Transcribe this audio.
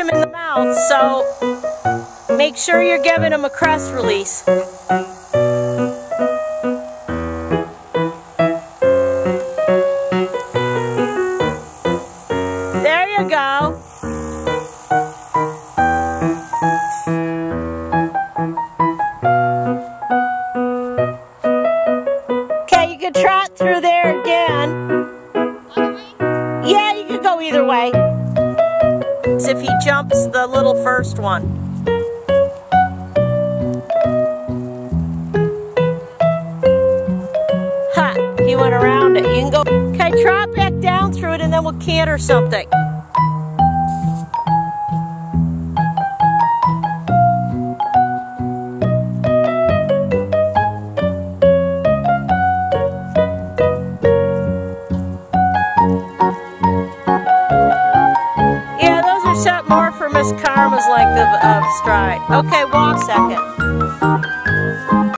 him in the mouth, so make sure you're giving him a crest release. There you go. Okay, you can trot through there again. Yeah, you could go either way. If he jumps the little first one. Ha! He went around it. You can go. Okay, try back down through it and then we'll canter something. Set more for Miss Karma's length of, uh, of stride. Okay, walk second.